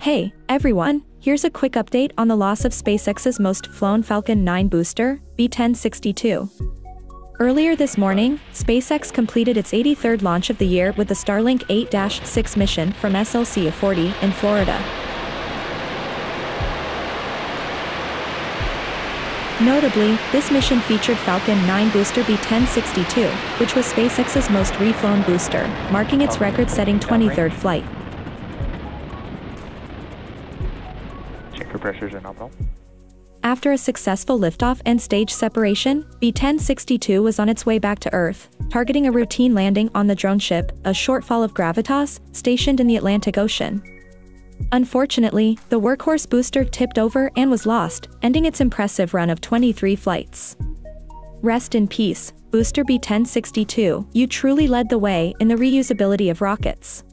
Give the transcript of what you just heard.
Hey, everyone, here's a quick update on the loss of SpaceX's most flown Falcon 9 booster, B-1062. Earlier this morning, SpaceX completed its 83rd launch of the year with the Starlink 8-6 mission from SLC-40 in Florida. Notably, this mission featured Falcon 9 booster B-1062, which was SpaceX's most reflown booster, marking its record-setting 23rd flight. Pressures are nominal. After a successful liftoff and stage separation, B-1062 was on its way back to Earth, targeting a routine landing on the drone ship, a shortfall of Gravitas, stationed in the Atlantic Ocean. Unfortunately, the workhorse booster tipped over and was lost, ending its impressive run of 23 flights. Rest in peace, Booster B-1062, you truly led the way in the reusability of rockets.